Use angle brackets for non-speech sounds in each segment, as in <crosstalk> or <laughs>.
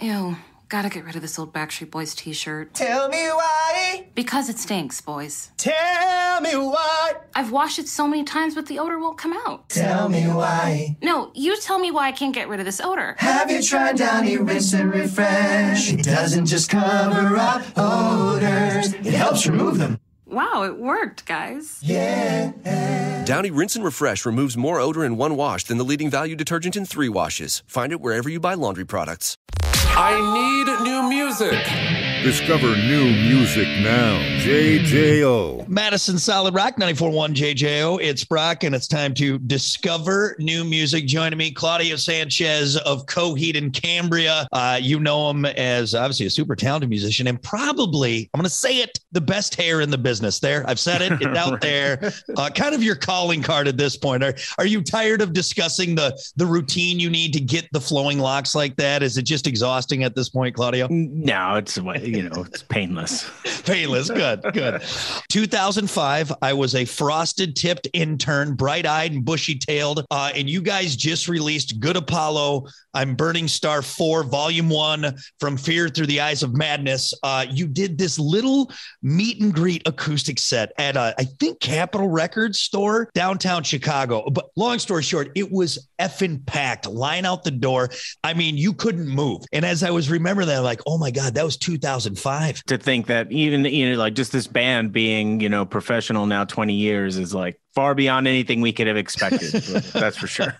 Ew. Gotta get rid of this old Backstreet Boys t shirt. Tell me why. Because it stinks, boys. Tell me why. I've washed it so many times, but the odor won't come out. Tell me why. No, you tell me why I can't get rid of this odor. Have you tried Downy Rinse and Refresh? It doesn't just cover up odors, it helps remove them. Wow, it worked, guys. Yeah. Downy Rinse and Refresh removes more odor in one wash than the leading value detergent in three washes. Find it wherever you buy laundry products. I need new music. Discover new music now. JJO. Madison Solid Rock 941 JJO. It's Brock, and it's time to discover new music. Joining me, Claudio Sanchez of Coheed and Cambria. Uh, you know him as obviously a super talented musician and probably, I'm going to say it, the best hair in the business. There, I've said it, it's <laughs> out right. there. Uh, kind of your calling card at this point. Are, are you tired of discussing the, the routine you need to get the flowing locks like that? Is it just exhausting at this point, Claudio? No, it's you know, it's painless. <laughs> painless. Good, good. 2005, I was a frosted tipped intern, bright eyed and bushy tailed. Uh, and you guys just released Good Apollo. I'm Burning Star 4, Volume 1 from Fear Through the Eyes of Madness. Uh, you did this little meet and greet acoustic set at, a, I think, Capitol Records store downtown Chicago. But long story short, it was effing packed, line out the door. I mean, you couldn't move. And as I was remembering that, I'm like, oh my God, that was 2005. To think that even, you know, like just this band being, you know, professional now 20 years is like far beyond anything we could have expected. <laughs> that's for sure.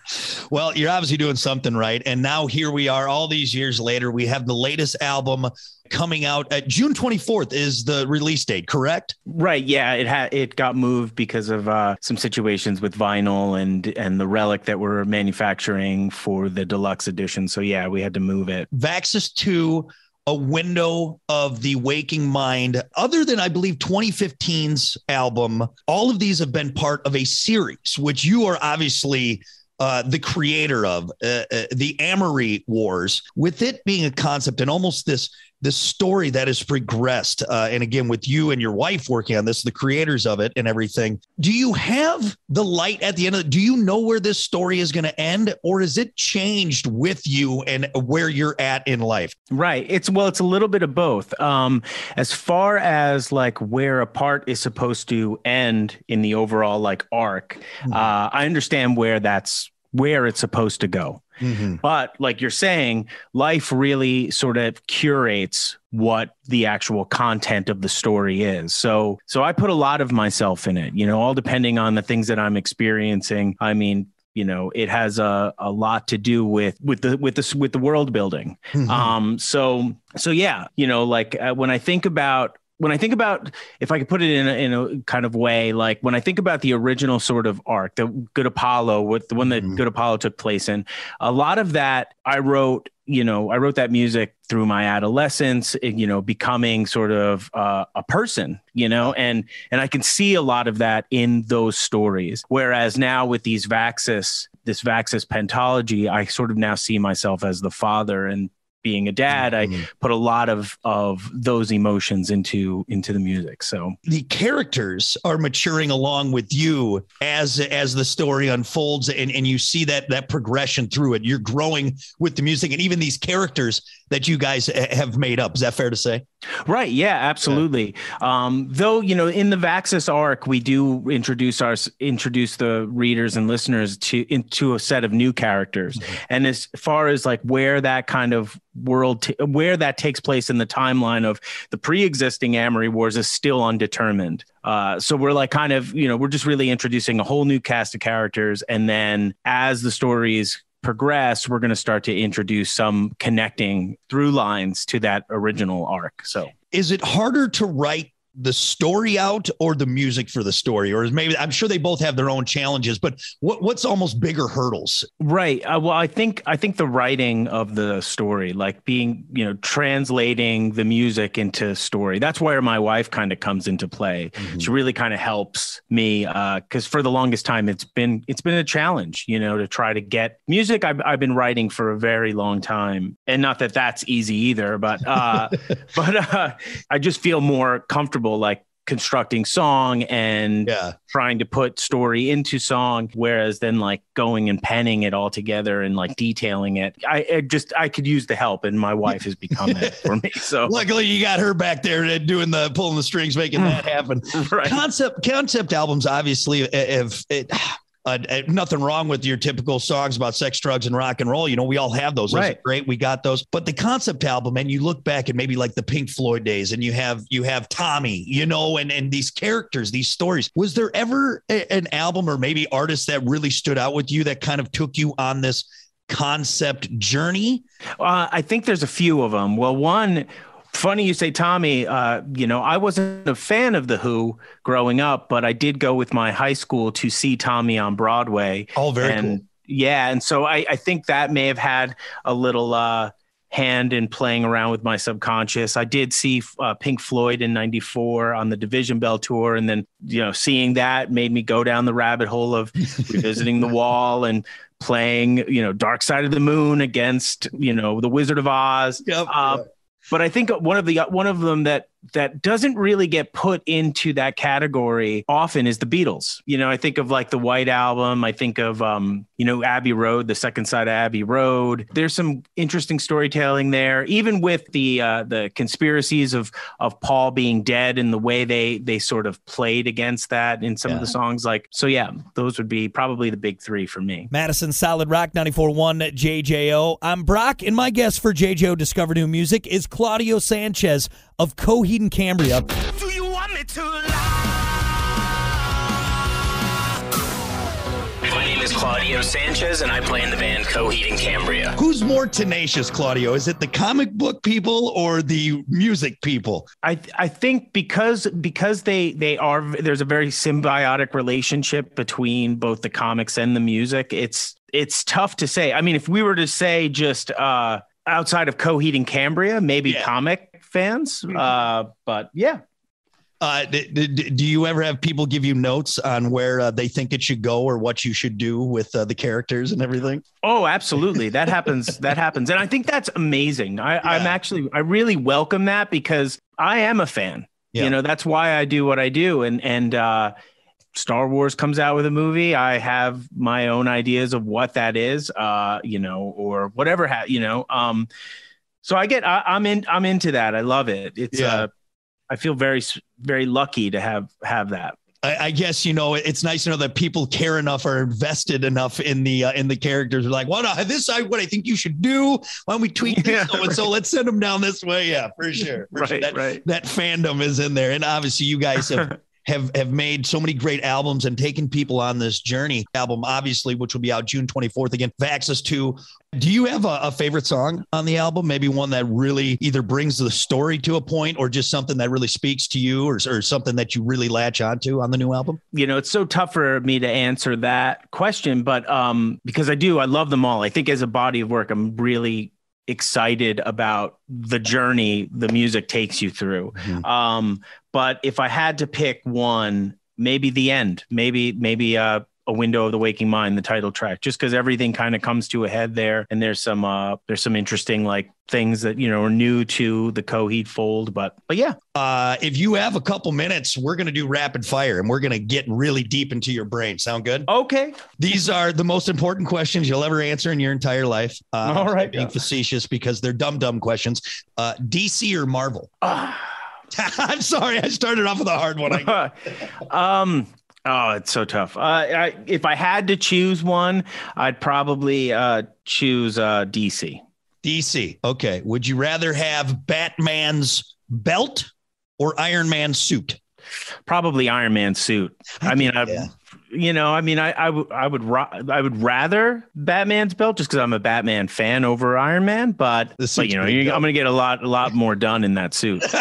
Well, you're obviously doing something right. And now here we are all these years later. We have the latest album coming out at June 24th is the release date, correct? Right. Yeah. It had, it got moved because of uh, some situations with vinyl and, and the relic that we're manufacturing for the deluxe edition. So yeah, we had to move it. Vaxis 2 a window of the waking mind. Other than, I believe, 2015's album, all of these have been part of a series, which you are obviously uh, the creator of, uh, uh, the Amory Wars, with it being a concept and almost this this story that has progressed. Uh, and again, with you and your wife working on this, the creators of it and everything, do you have the light at the end of it? Do you know where this story is going to end or is it changed with you and where you're at in life? Right. It's well, it's a little bit of both. Um, as far as like where a part is supposed to end in the overall like arc, mm-hmm. uh, I understand where that's where it's supposed to go. Mm-hmm. But like you're saying, life really sort of curates what the actual content of the story is. So so I put a lot of myself in it, you know, all depending on the things that I'm experiencing. I mean, you know it has a, a lot to do with with the with the with the world building mm-hmm. um so so yeah you know like uh, when i think about when I think about, if I could put it in a, in a kind of way, like when I think about the original sort of arc, the Good Apollo, with the one that mm-hmm. Good Apollo took place in, a lot of that I wrote, you know, I wrote that music through my adolescence, you know, becoming sort of uh, a person, you know, and and I can see a lot of that in those stories. Whereas now with these Vaxis, this Vaxis pentology, I sort of now see myself as the father and being a dad mm-hmm. i put a lot of of those emotions into into the music so the characters are maturing along with you as as the story unfolds and and you see that that progression through it you're growing with the music and even these characters that you guys have made up is that fair to say right yeah absolutely yeah. um though you know in the vaxis arc we do introduce our introduce the readers and listeners to into a set of new characters mm-hmm. and as far as like where that kind of world t- where that takes place in the timeline of the pre-existing Amory Wars is still undetermined. Uh, so we're like kind of you know we're just really introducing a whole new cast of characters, and then as the stories progress, we're going to start to introduce some connecting through lines to that original arc. So is it harder to write the story out or the music for the story or maybe i'm sure they both have their own challenges but what, what's almost bigger hurdles? Right. Uh, well i think i think the writing of the story like being you know translating the music into story that's where my wife kind of comes into play. Mm-hmm. she really kind of helps me because uh, for the longest time it's been it's been a challenge you know to try to get music. I've, I've been writing for a very long time and not that that's easy either but uh <laughs> but uh, i just feel more comfortable comfortable like constructing song and Yeah. trying to put story into song whereas then like going and penning it all together and like detailing it i, I just i could use the help and my wife has become that for me so <laughs> Luckily, you got her back there doing the pulling the strings, making that happen. <laughs> right Concept concept albums obviously have it. Uh, uh, nothing wrong with your typical songs about sex, drugs, and rock and roll. You know, we all have those. Those Right. great. We got those. But the concept album, and you look back at maybe like the Pink Floyd days, and you have you have Tommy, you know, and and these characters, these stories. Was there ever a- an album or maybe artist that really stood out with you that kind of took you on this concept journey? Uh, I think there's a few of them. Well, one, funny you say Tommy. Uh, you know, I wasn't a fan of the Who growing up, but I did go with my high school to see Tommy on Broadway. Oh, very and, cool. Yeah, and so I, I think that may have had a little uh, hand in playing around with my subconscious. I did see uh, Pink Floyd in '94 on the Division Bell tour, and then you know, seeing that made me go down the rabbit hole of <laughs> revisiting the Wall and playing, you know, Dark Side of the Moon against, you know, the Wizard of Oz. Yep. Uh, but I think one of the one of them that that doesn't really get put into that category often is the Beatles. You know, I think of like the White Album. I think of um, you know, Abbey Road, the second side of Abbey Road. There's some interesting storytelling there, even with the uh, the conspiracies of of Paul being dead and the way they they sort of played against that in some of the songs. Like, so yeah, those would be probably the big three for me. Madison Solid Rock 94.1 JJO. I'm Brock, and my guest for JJO Discover New Music is Claudio Sanchez of Coheed and Cambria. Do you want me to My name is Claudio Sanchez, and I play in the band Coheed and Cambria. Who's more tenacious, Claudio? Is it the comic book people or the music people? I I think because because they they are there's a very symbiotic relationship between both the comics and the music. It's it's tough to say. I mean, if we were to say just uh outside of Coheed and Cambria, maybe Yeah. comic fans. Uh, but yeah, Uh, d- d- d- do you ever have people give you notes on where uh, they think it should go or what you should do with uh, the characters and everything? Oh, absolutely. That happens. <laughs> that happens. And I think that's amazing. I, I'm actually, I really welcome that because I am a fan. Yeah. You know, that's why I do what I do. And, and, uh, Star Wars comes out with a movie. I have my own ideas of what that is, uh, you know, or whatever, ha- you know. Um, so I get, I, I'm in, I'm into that. I love it. It's, Yeah. uh, I feel very, very lucky to have, have that. I, I guess you know it's nice to know that people care enough or invested enough in the uh, in the characters. They're like, what uh, this I what I think you should do. Why don't we tweak this Yeah, so and so? Let's send them down this way. Yeah, for sure. For sure. Right, That, right. that fandom is in there, and obviously you guys have. <laughs> Have, have made so many great albums and taken people on this journey. Album, obviously, which will be out June 24th again. Vaxis 2. Do you have a, a favorite song on the album? Maybe one that really either brings the story to a point or just something that really speaks to you or, or something that you really latch onto on the new album? you know, it's so tough for me to answer that question, but um, because I do, I love them all. I think as a body of work, I'm really excited about the journey the music takes you through. Um, but if I had to pick one, maybe the end, maybe maybe uh, a window of the waking mind, the title track, just because everything kind of comes to a head there, and there's some uh, there's some interesting like things that you know are new to the Coheed fold. But but yeah, Uh, if you have a couple minutes, we're going to do rapid fire and we're going to get really deep into your brain. Sound good? okay, These are the most important questions you'll ever answer in your entire life. Uh, All right. Being facetious because they're dumb, dumb questions. Uh, DC or Marvel? <laughs> I'm sorry. I started off with a hard one. I, <laughs> um oh it's so tough uh I, if i had to choose one i'd probably uh choose uh dc DC. Okay. Would you rather have Batman's belt or Iron Man's suit? probably iron man suit i mean i <laughs> Yeah. You know i mean i i would i would ra- i would rather batman's belt just because i'm a batman fan over iron man but but you know i'm gonna get a lot a lot more done in that suit <laughs>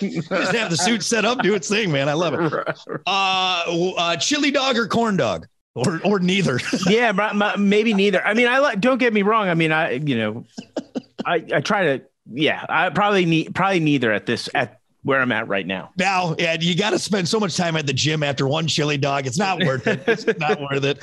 Just have the suit set up, do its thing, man. I love it. <laughs> Uh, uh, chili dog or corn dog? Or, or neither. <laughs> yeah, my, my, maybe neither. I mean, I like. Don't get me wrong. I mean, I you know, I I try to. Yeah, I probably need probably neither at this at where I'm at right now. Now, and you got to spend so much time at the gym after one chili dog. It's not worth it. It's <laughs> not worth it.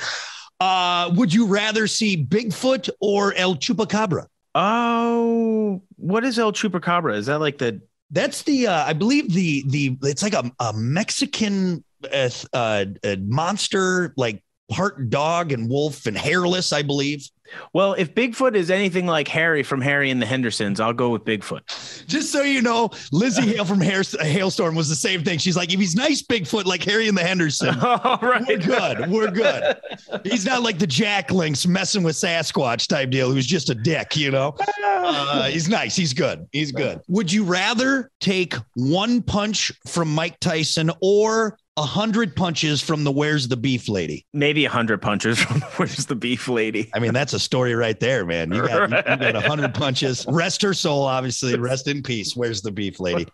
Uh, would you rather see Bigfoot or El Chupacabra? Oh, what is El Chupacabra? Is that like the That's the uh, I believe the the it's like a, a Mexican uh, uh, uh, monster, like part dog and wolf and hairless, I believe. Well, if Bigfoot is anything like Harry from Harry and the Hendersons, I'll go with Bigfoot. Just so you know, Lizzie Hale from Hair, Halestorm was the same thing. She's like, if he's nice Bigfoot like Harry and the Henderson, <laughs> All right. we're good. We're good. He's not like the Jack Links messing with Sasquatch type deal, who's just a dick, you know? Uh, he's nice. He's good. He's good. Would you rather take one punch from Mike Tyson or a hundred punches from the Where's the Beef Lady? Maybe a hundred punches from Where's the Beef Lady? I mean, that's a story right there, man. You got, you got a <laughs> hundred punches. Rest her soul, obviously. Rest in peace. Where's the beef lady?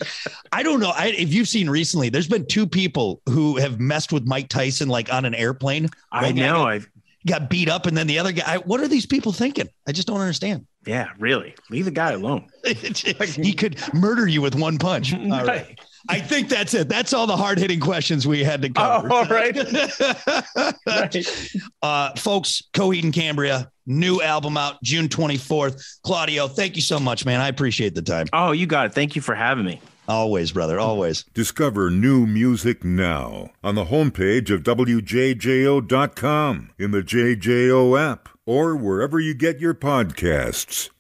I don't know. I, if you've seen recently, there's been two people who have messed with Mike Tyson like on an airplane. I know. I got beat up, and then the other guy. I, what are these people thinking? I just don't understand. yeah, really. Leave the guy alone. <laughs> he could murder you with one punch. <laughs> All right. I think that's it. That's all the hard hitting questions we had to cover. Oh, <laughs> all right. uh, folks, Coheed and Cambria, new album out June 24th. Claudio, thank you so much, man. I appreciate the time. Oh, you got it. Thank you for having me. Always, brother. Always. Discover new music now on the homepage of WJJO.com, in the JJO app, or wherever you get your podcasts.